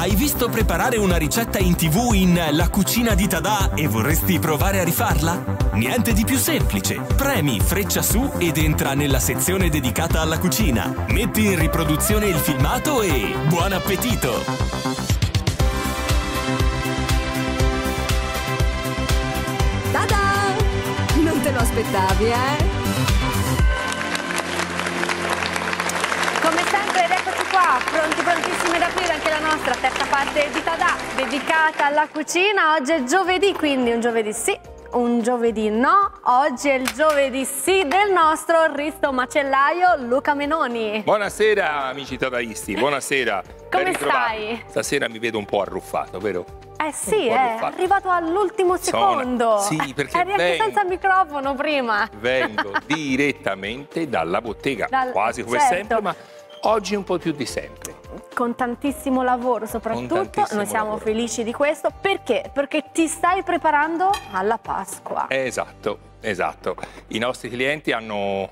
Hai visto preparare una ricetta in tv in La cucina di Tada e vorresti provare a rifarla? Niente di più semplice. Premi freccia su ed entra nella sezione dedicata alla cucina. Metti in riproduzione il filmato e buon appetito! Tada! Non te lo aspettavi, eh? Prontissimi ad aprire anche la nostra terza parte di Tada, dedicata alla cucina. Oggi è giovedì, quindi un giovedì sì, un giovedì no. Oggi è il giovedì sì del nostro risto macellaio Luca Menoni. Buonasera amici tadaisti, buonasera. Come stai? Stasera mi vedo un po' arruffato, vero? Eh sì, po' è arruffato. arrivato all'ultimo Sono- secondo. sì, perché Eri anche senza microfono prima. Vengo direttamente dalla bottega, Dal- quasi come certo. sempre, ma oggi un po' più di sempre. Con tantissimo lavoro soprattutto, tantissimo noi siamo lavoro. felici di questo. Perché? Perché ti stai preparando alla Pasqua. Esatto, esatto. I nostri clienti hanno...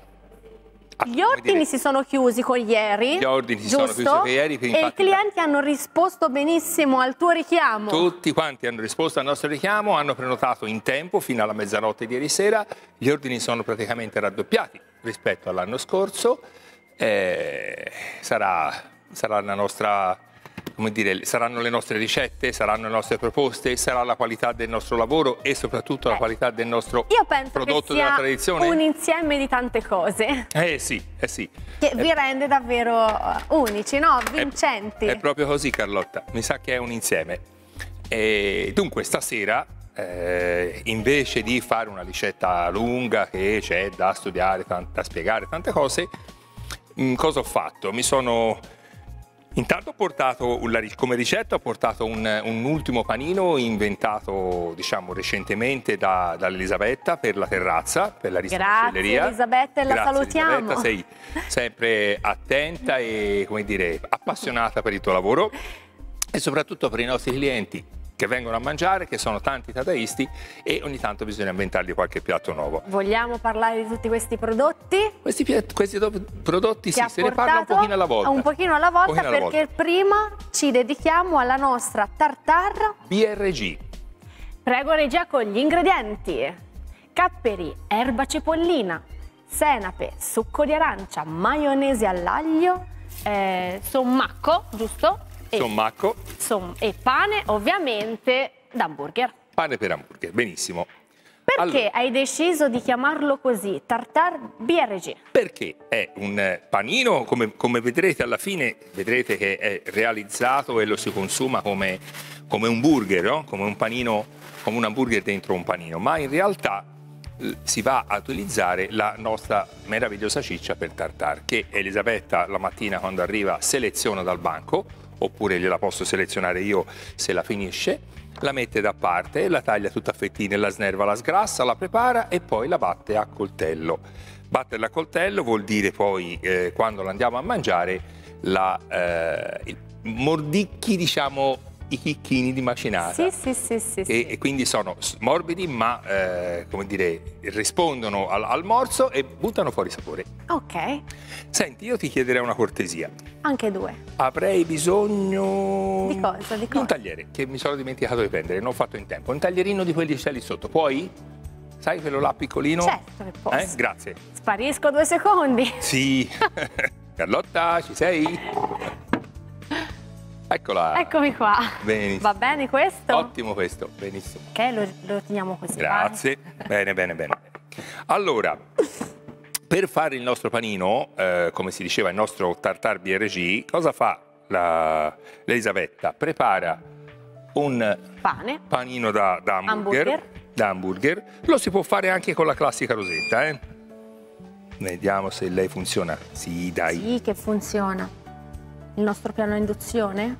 ah, Gli ordini dire, si sono chiusi con ieri. Gli ordini si giusto? sono chiusi con ieri, E i clienti hanno risposto benissimo al tuo richiamo. Tutti quanti hanno risposto al nostro richiamo, hanno prenotato in tempo fino alla mezzanotte di ieri sera, gli ordini sono praticamente raddoppiati rispetto all'anno scorso, Eh, sarà, sarà la nostra, come dire, saranno le nostre ricette, saranno le nostre proposte, sarà la qualità del nostro lavoro e soprattutto la Eh, qualità del nostro Io penso prodotto che della tradizione. un insieme di tante cose Eh sì, eh sì. che vi rende davvero eh, unici, no? Vincenti. È proprio così Carlotta, mi sa che è un insieme. E dunque stasera, eh, invece di fare una ricetta lunga che c'è da studiare, da spiegare tante cose, mh, cosa ho fatto? Mi sono... Intanto ho portato, come ricetta ho portato un, un ultimo panino inventato diciamo recentemente da, da Elisabetta per la terrazza, per la Grazie, ristorcelleria. Elisabetta, e la Grazie, salutiamo. Elisabetta, sei sempre attenta e come dire appassionata per il tuo lavoro e soprattutto per i nostri clienti che vengono a mangiare, che sono tanti tadaisti e ogni tanto bisogna inventargli qualche piatto nuovo. Vogliamo parlare di tutti questi prodotti? Questi, questi do- prodotti che sì, se ne parla un pochino alla volta. Un pochino alla volta pochino alla perché prima ci dedichiamo alla nostra tartar. BRG, Prego regia con gli ingredienti. Capperi, erba cipollina, senape, succo di arancia, maionese all'aglio, eh, sommacco, giusto? E, sommacco, som- e pane ovviamente d'hamburger. pane per hamburger, benissimo. Perché Allora, hai deciso di chiamarlo così, tartar BRG? perché è un panino, come, come vedrete alla fine, vedrete che è realizzato e lo si consuma come, come un burger, no? come un panino, come un hamburger dentro un panino, ma in realtà si va a utilizzare la nostra meravigliosa ciccia per tartar, che Elisabetta la mattina quando arriva seleziona dal banco, oppure gliela posso selezionare io se la finisce, la mette da parte, la taglia tutta a fettine, la snerva, la sgrassa, la prepara e poi la batte a coltello. Batterla a coltello vuol dire poi, eh, quando la andiamo a mangiare, la, eh, mordicchi, diciamo, i chicchini di macinata. Sì, sì, sì, sì. E, sì. e quindi sono morbidi, ma eh, come dire, rispondono al, al morso e buttano fuori sapore. Ok, Senti, io ti chiederei una cortesia. anche due. Avrei bisogno Di cosa, di cosa? un tagliere che mi sono dimenticato di prendere, non ho fatto in tempo. Un taglierino di quelli che c'è lì sotto. Puoi? Sai quello là piccolino? Certo che posso. Eh? Grazie. Sparisco due secondi. Sì. Carlotta, ci sei? Eccola. Eccomi qua. Benissimo. Va bene questo? Ottimo questo, benissimo. Ok, lo, lo teniamo così. Grazie. Bene, bene, bene. Allora, per fare il nostro panino, eh, come si diceva, il nostro tartar BRG, cosa fa la- l'Elisabetta? Prepara un vai. Pane. panino da, da hamburger, Hamburger. da hamburger. Lo si può fare anche con la classica rosetta, eh? Vediamo se lei funziona. Sì, dai. Sì, che funziona. Il nostro piano induzione?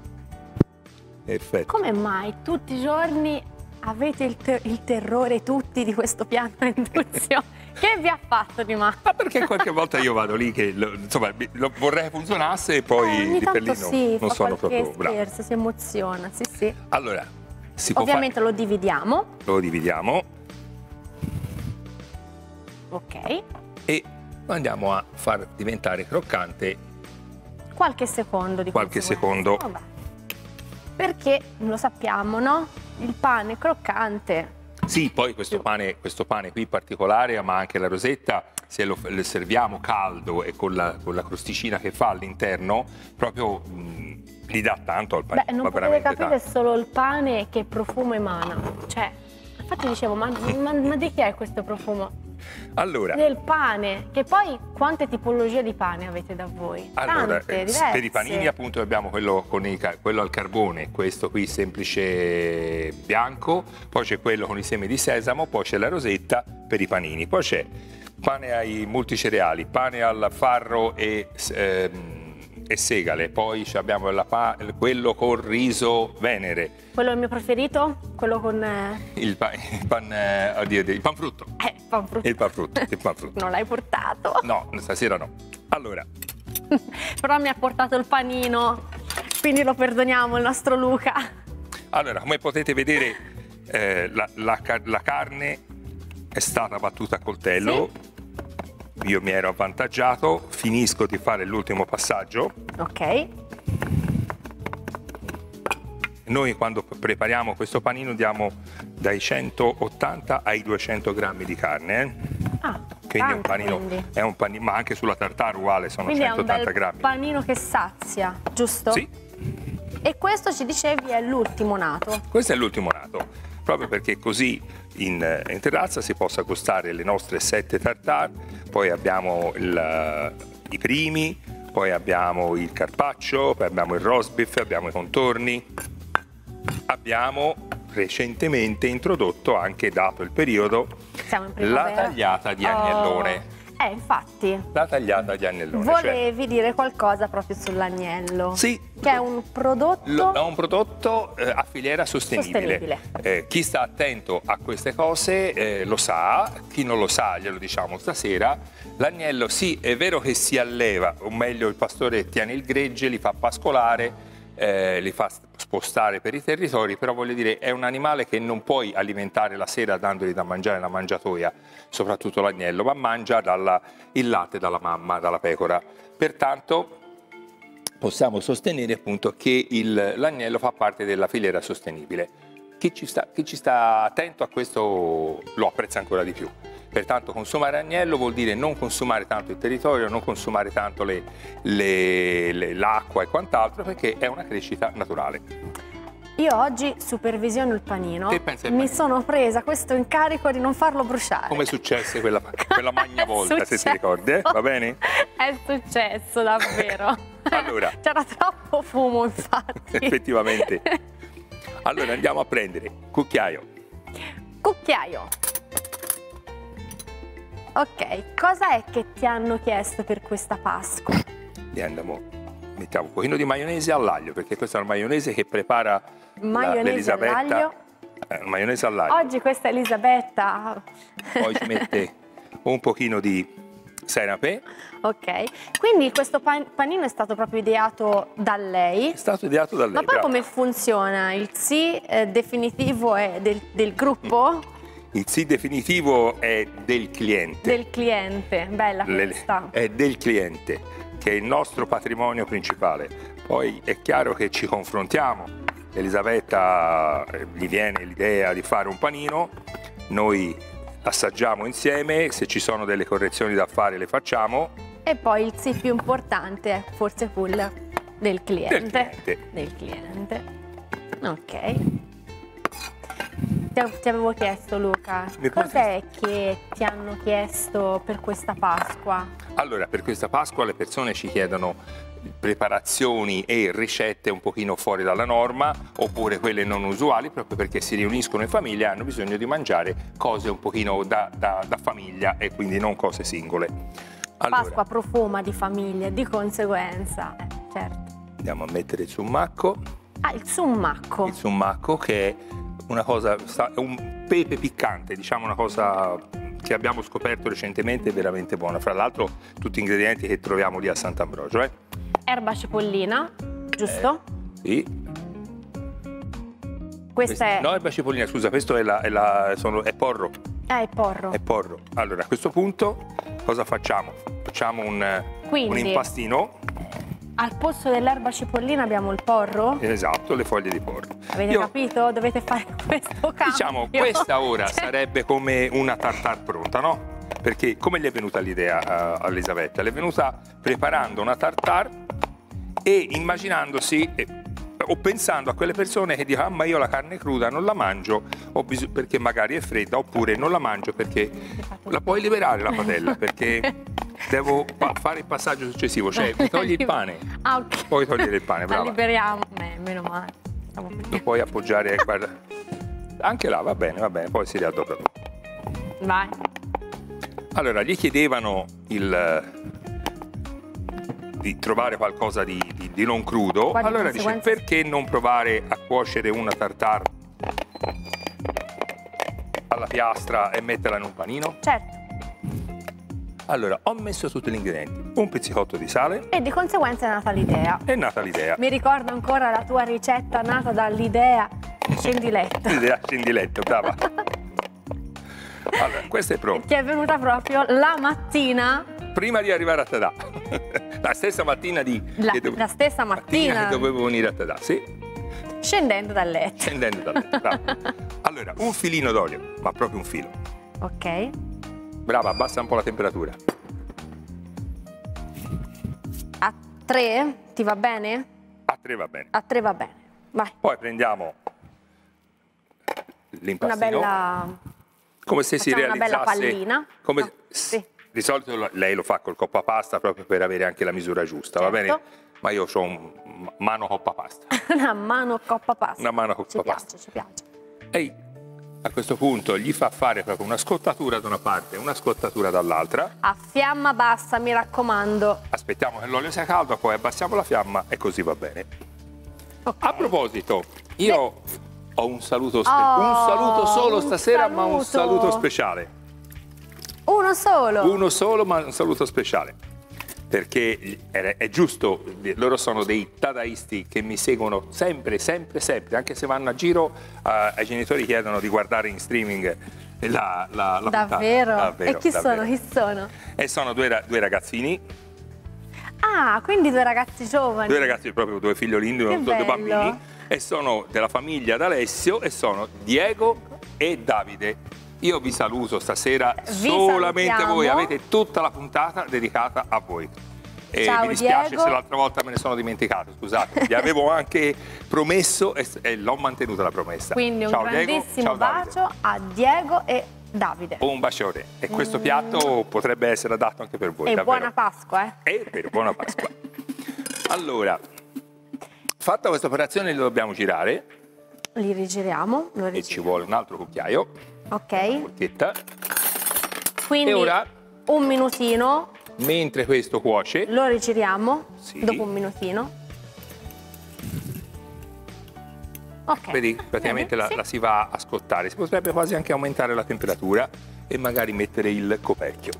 Perfetto. Come mai tutti i giorni avete il, ter- il terrore tutti di questo piano induzione? che vi ha fatto di male? Ma perché qualche volta io vado lì che lo- insomma lo vorrei funzionasse e poi Eh, di per lì non, sì, non sono proprio bravo. scherzo, si emoziona, sì sì. Allora, si Ovviamente lo dividiamo, lo dividiamo ok. e andiamo a far diventare croccante Qualche secondo di Qualche secondo. Vabbè. perché lo sappiamo, no? Il pane croccante. Sì, poi questo pane, questo pane qui particolare, ma anche la rosetta, se lo, lo serviamo caldo e con la, con la, crosticina che fa all'interno, proprio mh, gli dà tanto al pane. Beh, non potete capire tanto. solo il pane che profumo emana. Cioè, infatti dicevo, ma, ma, ma di chi è questo profumo? Allora, del pane, che poi quante tipologie di pane avete da voi? Allora, Tante, eh, per i panini appunto abbiamo quello, i, quello, al carbone, questo qui semplice bianco, poi c'è quello con i semi di sesamo, poi c'è la rosetta per i panini, poi c'è pane ai multicereali, pane al farro e... Ehm, e segale, poi abbiamo quello con riso venere. Quello è il mio preferito? Quello con... Eh... Il, pan, il, pan, eh, oddio, il panfrutto. Eh, panfrutto. Il panfrutto, il panfrutto. non l'hai portato? No, stasera no. Allora. Però mi ha portato il panino, quindi lo perdoniamo il nostro Luca. Allora, come potete vedere, eh, la, la, la, carne è stata battuta a coltello. Sì io mi ero avvantaggiato, finisco di fare l'ultimo passaggio. Ok. Noi quando prepariamo questo panino diamo dai 180 ai 200 grammi di carne. Eh? Ah, quindi, tanto, è un panino, quindi. è un panino, ma anche sulla tartare uguale sono quindi 180 grammi. È un panino che sazia, giusto? Sì. E questo ci dicevi è l'ultimo nato? Questo è l'ultimo nato, proprio perché così in, in terrazza si possa gustare le nostre sette tartare, poi abbiamo il, i primi, poi abbiamo il carpaccio, poi abbiamo il roast beef, abbiamo i contorni. Abbiamo recentemente introdotto, anche dato il periodo, la tagliata di agnellone. Oh. Eh, infatti. La tagliata di agnellone. Volevi cioè... dire qualcosa proprio sull'agnello. Sì. Che è un prodotto... È un prodotto eh, a filiera sostenibile. sostenibile. Eh, chi sta attento a queste cose eh, lo sa, chi non lo sa glielo diciamo stasera. L'agnello sì, è vero che si alleva, o meglio il pastore tiene il gregge, li fa pascolare, eh, li fa spostare per i territori, però voglio dire è un animale che non puoi alimentare la sera dandogli da mangiare la mangiatoia, soprattutto l'agnello, ma mangia dalla, il latte dalla mamma, dalla pecora. Pertanto possiamo sostenere appunto che l'agnello fa parte della filiera sostenibile. Chi ci, sta, chi ci sta attento a questo lo apprezza ancora di più. Pertanto consumare agnello vuol dire non consumare tanto il territorio, non consumare tanto l'acqua e quant'altro perché è una crescita naturale. Io oggi supervisiono il panino. Che pensi Mi sono presa questo incarico di non farlo bruciare. Come successe quella, quella magna volta, se ti ricordi, eh? va bene? È successo, davvero. allora. C'era troppo fumo, infatti. Effettivamente. Allora andiamo a prendere cucchiaio. Cucchiaio. Ok, cosa è che ti hanno chiesto per questa Pasqua? E andiamo, mettiamo un pochino di maionese all'aglio, perché questa è una maionese che prepara maionese all'aglio. Eh, maionese all'aglio. Oggi questa è Elisabetta. Poi ci mette un pochino di senape. Ok, quindi questo panino è stato proprio ideato da lei? È stato ideato da lei. Ma poi bravo. come funziona? Il sì eh, definitivo è del, del gruppo? Il sì definitivo è del cliente. Del cliente, bella questa. È del cliente, che è il nostro patrimonio principale. Poi è chiaro che ci confrontiamo. Elisabetta eh, gli viene l'idea di fare un panino, noi assaggiamo insieme, se ci sono delle correzioni da fare le facciamo. E poi il sì più importante è forse quello del cliente. Del cliente. Del cliente. Ok ti avevo chiesto Luca, cos'è che ti hanno chiesto per questa Pasqua? Allora, per questa Pasqua le persone ci chiedono preparazioni e ricette un pochino fuori dalla norma oppure quelle non usuali proprio perché si riuniscono in famiglia e hanno bisogno di mangiare cose un pochino da, da, da famiglia e quindi non cose singole. Allora, Pasqua profuma di famiglia, di conseguenza, eh, certo. Andiamo a mettere il summacco. Ah, il summacco. Il summacco che è una cosa, un pepe piccante, diciamo una cosa che abbiamo scoperto recentemente veramente buona. Fra l'altro tutti ingredienti che troviamo lì a Sant'Ambrogio. Eh? Erba cipollina, giusto? Eh, sì. Questa è... No, erba cipollina, scusa, questo è, la, è, la, sono, è porro. Ah, è porro. È porro. Allora, a questo punto cosa facciamo? Facciamo un, un impastino. Al posto dell'erba cipollina abbiamo il porro? Esatto, le foglie di porro. Avete Io- capito? Dovete fare questo cambio. Diciamo, questa ora Cioè, sarebbe come una tartar pronta, no? Perché come gli è venuta l'idea a a Elisabetta? Le è venuta preparando una tartar e immaginandosi eh, o pensando a quelle persone che dicono ah ma io la carne cruda non la mangio perché magari è fredda oppure non la mangio perché la puoi liberare la padella perché devo fare il passaggio successivo cioè mi togli il pane Ah, ok. puoi togliere il pane La brava liberiamo. Eh, meno male. Lo puoi appoggiare guarda anche là va bene va bene poi si riaddobba Vai. Allora, gli chiedevano il, di trovare qualcosa di, di- di non crudo. Quali allora dice, perché non provare a cuocere una tartar alla piastra e metterla in un panino? Certo. Allora, ho messo tutti gli ingredienti. Un pizzicotto di sale, E di conseguenza è nata l'idea. è nata l'idea. Mi ricordo ancora la tua ricetta nata dall'idea scendi letto. L'idea scendi letto, brava. Allora, questa è pronta. Ti è venuta proprio la mattina, Prima di arrivare a Tadà. La stessa mattina di... la, che dove- la stessa mattina, che dovevo venire a Tadà, sì. scendendo dal letto. scendendo da letto. brava. Allora, un filino d'olio, ma proprio un filo. Ok. Brava, abbassa un po' la temperatura. A tre ti va bene? A tre va bene. A tre va bene. Vai. Poi prendiamo Una l'impastino. bella... come se si facciamo una bella realizzasse pallina. come- No, sì. Di solito lei lo fa col coppa pasta proprio per avere anche la misura giusta, va Certo. bene? Ma io ho un mano coppa pasta. Una mano coppa pasta. Una mano coppa Ci piace, pasta. ci piace. E a questo punto gli fa fare proprio una scottatura da una parte e una scottatura dall'altra. A fiamma bassa, mi raccomando. Aspettiamo che l'olio sia caldo, poi abbassiamo la fiamma e così va bene. Ok. A proposito, io ho un saluto, Oh, un saluto solo un stasera, ma un saluto. saluto speciale. Uno solo. Uno solo, ma un saluto speciale. Perché è, giusto, loro sono dei tadaisti che mi seguono sempre, sempre, sempre, anche se vanno a giro, eh, ai genitori chiedono di guardare in streaming la, la, la puntata. Davvero? Davvero, E chi davvero. sono? Chi sono? E sono due, due ragazzini, Ah, quindi due ragazzi giovani. due ragazzi proprio due figliolini, due, due bambini, e sono della famiglia d'Alessio e sono Diego e Davide. Io vi saluto stasera, Vi solamente salutiamo. voi avete tutta la puntata dedicata a voi. E Ciao, mi dispiace Diego. se l'altra volta me ne sono dimenticato, scusate. Vi avevo anche promesso e, e l'ho mantenuta la promessa. Quindi un Ciao Diego, grandissimo Davide. bacio a Diego e Davide. Un bacione. E questo piatto potrebbe essere adatto anche per voi. e davvero. buona Pasqua, eh. E per buona Pasqua. Allora, fatta questa operazione li dobbiamo girare Li rigiriamo. Lo e ci vuole un altro cucchiaio, Ok. forchetta. Quindi E ora? un minutino Mentre questo cuoce, lo rigiriamo. Sì. Dopo un minutino. Ok. vedi, praticamente Bene, la, sì. la si va a scottare. Si potrebbe quasi anche aumentare la temperatura e magari mettere il coperchio.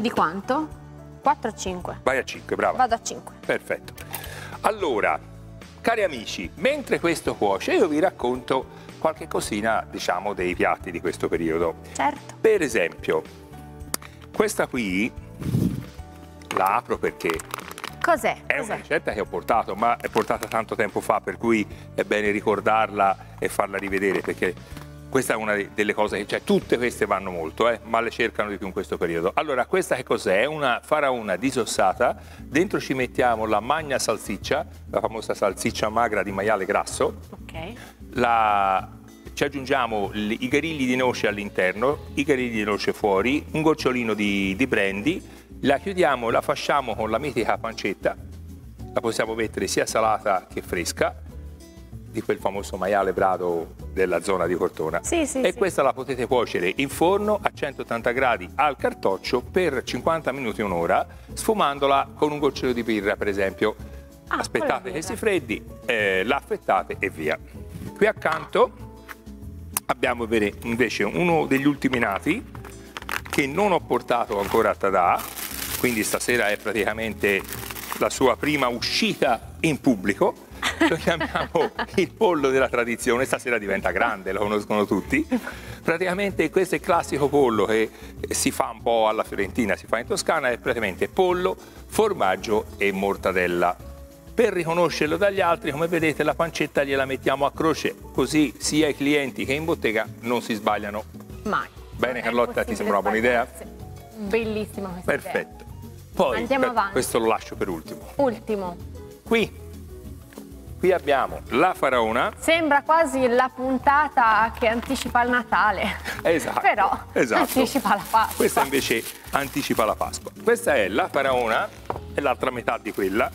Di quanto? 4 o 5? Vai a 5, brava. Vado a 5. Perfetto. Allora, cari amici, mentre questo cuoce io vi racconto qualche cosina, diciamo, dei piatti di questo periodo. Certo. Per esempio, questa qui la apro perché Cos'è? è una Cos'è? ricetta che ho portato, ma è portata tanto tempo fa, per cui è bene ricordarla e farla rivedere perché questa è una de- delle cose che, cioè tutte queste vanno molto, eh, ma le cercano di più in questo periodo. Allora, questa che cos'è? È una faraona disossata, dentro ci mettiamo la magna salsiccia, la famosa salsiccia magra di maiale grasso, Ok. la- ci aggiungiamo i garigli di noce all'interno, i garigli di noce fuori, un gocciolino di, di brandy, la chiudiamo, la fasciamo con la mitica pancetta, la possiamo mettere sia salata che fresca, di quel famoso maiale brado della zona di Cortona. Sì, sì, e sì. questa la potete cuocere in forno a 180 gradi al cartoccio per 50 minuti un'ora, sfumandola con un gocciolo di birra, per esempio. Ah, Aspettate che si freddi, eh, l'affettate e via. Qui accanto abbiamo invece uno degli ultimi nati che non ho portato ancora a Tadà, quindi stasera è praticamente la sua prima uscita in pubblico lo chiamiamo il pollo della tradizione, stasera diventa grande, lo conoscono tutti. Praticamente questo è il classico pollo che si fa un po' alla fiorentina, si fa in Toscana, è praticamente pollo, formaggio e mortadella. Per riconoscerlo dagli altri, come vedete, la pancetta gliela mettiamo a croce, così sia i clienti che in bottega non si sbagliano. Mai. Bene Carlotta, ti sembra una buona idea? Bellissima questa idea. Perfetto. Poi, Andiamo per- questo lo lascio per ultimo. Ultimo. Qui, qui abbiamo la faraona. Sembra quasi la puntata che anticipa il Natale. Esatto. Però esatto. anticipa la Pasqua. Questa invece anticipa la Pasqua. Questa è la faraona e l'altra metà di quella,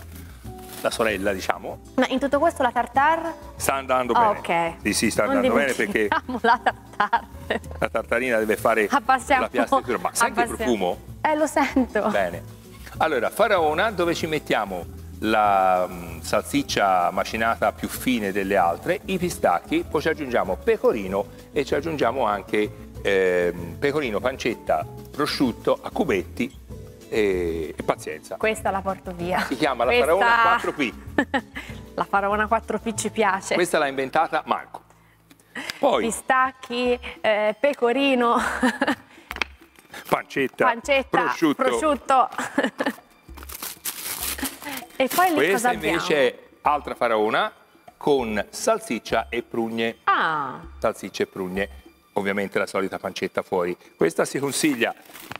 la sorella diciamo, Ma in tutto questo la tartare? sta andando Ah, bene. ok. Sì, sì, sta andando bene perché la tartare. la tartarina deve fare Abbassiamo. la piastra. Ma senti il profumo? Eh, lo sento. Bene. Allora, faraona dove ci mettiamo la mm, salsiccia macinata più fine delle altre, i pistacchi, poi ci aggiungiamo pecorino e ci aggiungiamo anche ehm, pecorino, pancetta, prosciutto a cubetti e, e pazienza. Questa la porto via. Si chiama la Questa- faraona 4P. la faraona 4P ci piace. Questa l'ha inventata Marco. Poi Pistacchi, eh, pecorino, pancetta, pancetta, prosciutto. prosciutto. e poi lì Questa invece è altra faraona con salsiccia e prugne. Ah, salsicce e prugne, ovviamente la solita pancetta fuori. Questa si consiglia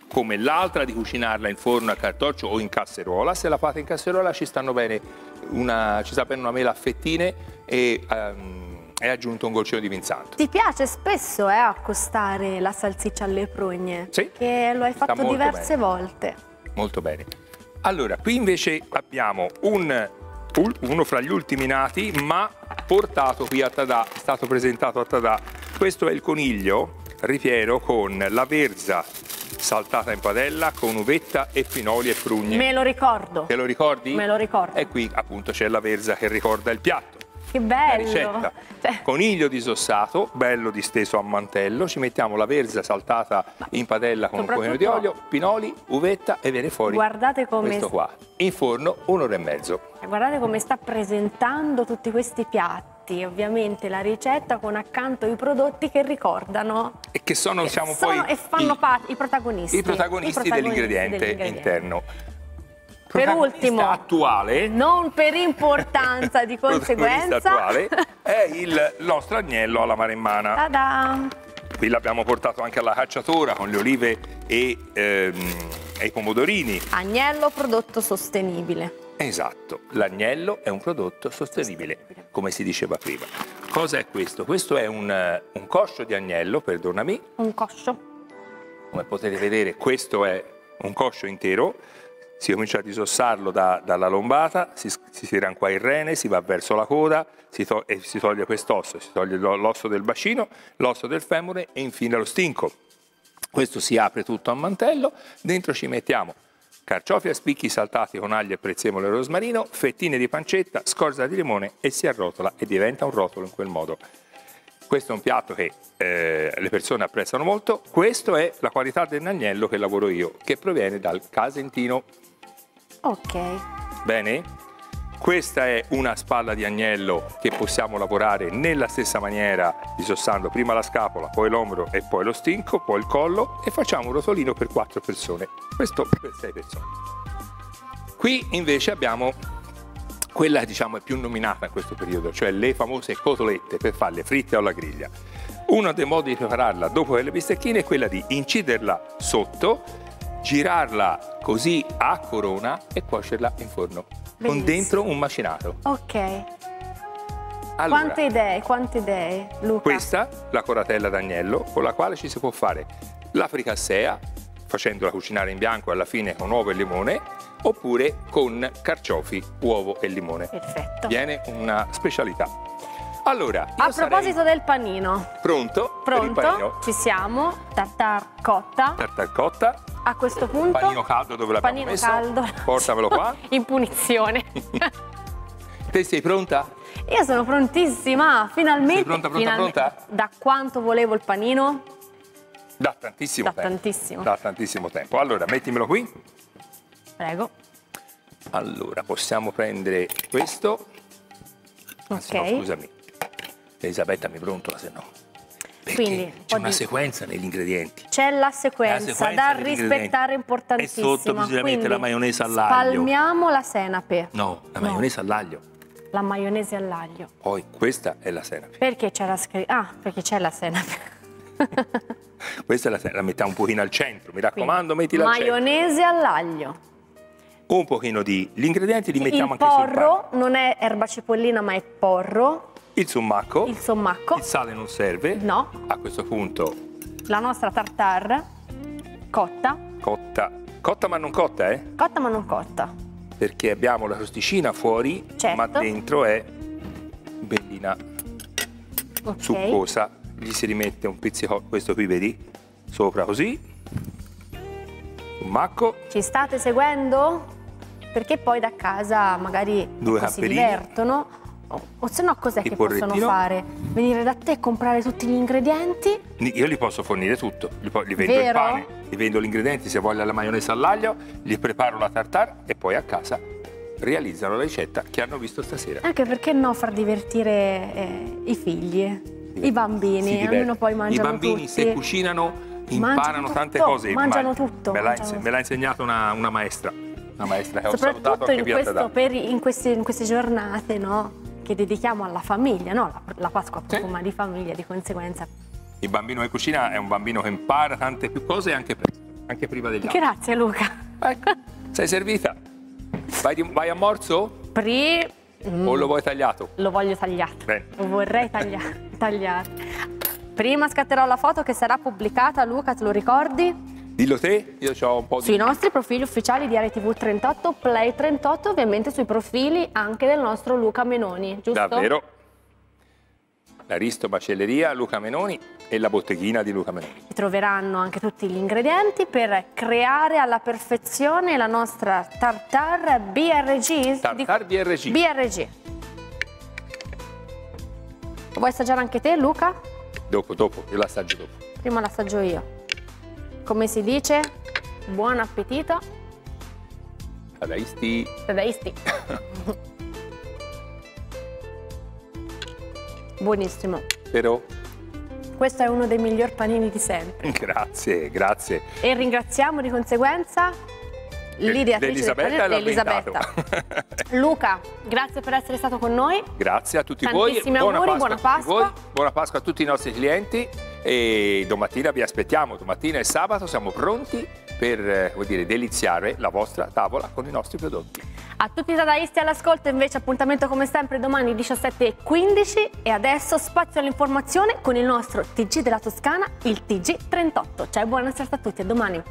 come l'altra di cucinarla in forno a cartoccio o in casseruola. Se la fate in casseruola ci stanno bene una, ci sta bene una mela a fettine e ehm, è aggiunto un golcino di vinsanto. ti piace spesso eh, accostare la salsiccia alle prugne? Sì. Che lo hai fatto diverse bene. volte. Molto bene. Allora, qui invece abbiamo un, uno fra gli ultimi nati, ma portato qui a Tadà, è stato presentato a Tadà. Questo è il coniglio ripieno con la verza saltata in padella con uvetta e pinoli e prugne. Me lo ricordo. Te lo ricordi? Me lo ricordo. E qui appunto c'è la verza che ricorda il piatto. Che La bello. ricetta. Cioè, Coniglio disossato, bello disteso a mantello, ci mettiamo la verza saltata in padella con un pochino di olio, pinoli, uvetta e viene fuori Guardate come- questo qua. In forno un'ora e mezzo. guardate come sta presentando tutti questi piatti. Ovviamente la ricetta con accanto i prodotti che ricordano E che sono, diciamo, sono poi e fanno i, parte i protagonisti. i protagonisti protagonisti dell'ingrediente dell'ingrediente. interno. Per ultimo, attuale, non per importanza di conseguenza. attuale è il nostro agnello alla maremmana. Ta-da! Qui l'abbiamo portato anche alla cacciatora con le olive e, ehm, e i pomodorini. Agnello prodotto sostenibile. Esatto, l'agnello è un prodotto sostenibile, come si diceva prima. Cosa è questo? Questo è un, un coscio di agnello, perdonami, Un coscio. come potete vedere questo è un coscio intero, si comincia a disossarlo da- dalla lombata, si, si tira qua il rene, si va verso la coda si to- e si toglie quest'osso, si toglie l'o- l'osso del bacino, l'osso del femore e infine lo stinco. Questo si apre tutto a mantello, dentro ci mettiamo carciofi a spicchi saltati con aglio e prezzemolo e rosmarino, fettine di pancetta, scorza di limone e si arrotola e diventa un rotolo in quel modo. Questo è un piatto che eh, le persone apprezzano molto. Questo è la qualità dell'agnello che lavoro io, che proviene dal Casentino. Ok. Bene? Questa è una spalla di agnello che possiamo lavorare nella stessa maniera, disossando prima la scapola, poi l'ombro e poi lo stinco, poi il collo e facciamo un rotolino per quattro persone. Questo per sei persone. Qui invece abbiamo quella che diciamo è più nominata in questo periodo, cioè le famose cotolette per farle fritte alla griglia. Uno dei modi di prepararla dopo le bistecchine è quella di inciderla sotto, girarla così a corona e cuocerla in forno con Bellissimo. dentro un macinato. Ok. Allora, Quante idee, quante idee, Luca? questa, la coratella d'agnello, con la quale ci si può fare la fricassea, facendola cucinare in bianco alla fine con uovo e limone, oppure con carciofi, uovo e limone. Perfetto. Viene una specialità. Allora, A sarei proposito del panino, pronto, pronto? panino Ci siamo. Tartar cotta. tartar cotta, A questo punto. panino caldo dove l'abbiamo Panino messo? caldo. Portamelo qua. In punizione. Te sei pronta? Io sono prontissima, finalmente. Sei pronta, pronta, finalmente. pronta? Da quanto volevo il panino? Da tantissimo Da tempo. tantissimo. Da tantissimo tempo. Allora, mettimelo qui. Prego. Allora, possiamo prendere questo no, Ok. scusami. Elisabetta mi brontola se no. Perché Quindi, c'è una di- sequenza negli ingredienti. C'è la sequenza, sequenza da rispettare importantissima. E sotto bisogna mettere Quindi la maionese all'aglio. Spalmiamo la senape. No, la No. maionese all'aglio. La maionese all'aglio. Poi questa è la senape. Perché c'è la scri- Ah, perché c'è la senape. Questa è la, senape. la mettiamo un pochino al centro. Mi raccomando, mettila al. Maionese all'aglio. Un pochino di... Gli ingredienti li mettiamo Il anche sul porro non è erba cipollina, ma è porro. Il summacco. Il sommacco. Il sale non serve. No. A questo punto La nostra tartare cotta. cotta. Cotta ma non cotta, eh? Cotta ma non cotta. Perché abbiamo la crosticina fuori, Certo. ma dentro è bellina Ok. succosa. Gli si rimette un pizzico, questo qui vedi? Sopra così. Summacco. Ci state seguendo? Perché poi da casa magari Due si divertono. O, o se no cos'è Il che possono fare? Venire da te e comprare tutti gli ingredienti? Io li posso fornire tutto, gli, po- gli vendo il Vero? pane, gli vendo gli ingredienti, se voglio la maionese all'aglio, gli preparo la tartare e poi a casa realizzano la ricetta che hanno visto stasera. Anche perché no far divertire eh, i figli, i bambini, almeno poi mangiano I bambini tutti. se cucinano imparano Mangiano tante tutto, cose. mangiano Ma- tutto, Me l'ha, inse- insegnato una, una maestra, una maestra che ho salutato Soprattutto in, questo peri- in, questi- in queste giornate no? Che dedichiamo alla famiglia, no? la, la Pasqua Sì. profuma di famiglia, di conseguenza. Il bambino che cucina è un bambino che impara tante più cose anche, per- anche prima degli altri. Grazie Luca. Ecco, sei servita. Vai, di- vai a morso Pri... o lo vuoi tagliato? Lo voglio tagliato. Bene. Lo vorrei tagliato. tagliato. Prima scatterò la foto che sarà pubblicata, Luca, te lo ricordi? Dillo te, io ho un po' di... Sui nostri profili ufficiali di RTV 38, Play 38, ovviamente sui profili anche del nostro Luca Menoni, giusto? Davvero. L'Aristo Macelleria, Luca Menoni e la botteghina di Luca Menoni. Troveranno anche tutti gli ingredienti per creare alla perfezione la nostra tartare BRG. Tartare BRG. BRG. Lo vuoi assaggiare anche te, Luca? Dopo, dopo, io l'assaggio dopo. Prima l'assaggio io. Come si dice? Buon appetito. Dadaisti. Dadaisti. Buonissimo. Però, Questo è uno dei miglior panini di sempre. grazie, grazie. E ringraziamo di conseguenza l'ideatrice del L'Elisabetta panino, e Elisabetta. l'avventato. Luca, grazie per essere stato con noi. Grazie a tutti voi. Tantissimi auguri, buona a tutti voi. Pasqua. Buona Pasqua a tutti i nostri clienti e domattina vi aspettiamo, domattina e sabato siamo pronti per eh, dire, deliziare la vostra tavola con i nostri prodotti. A tutti i dadaisti all'ascolto invece appuntamento come sempre domani 17.15 e adesso spazio all'informazione con il nostro TG della Toscana, il TG38. Ciao e buona serata a tutti a domani.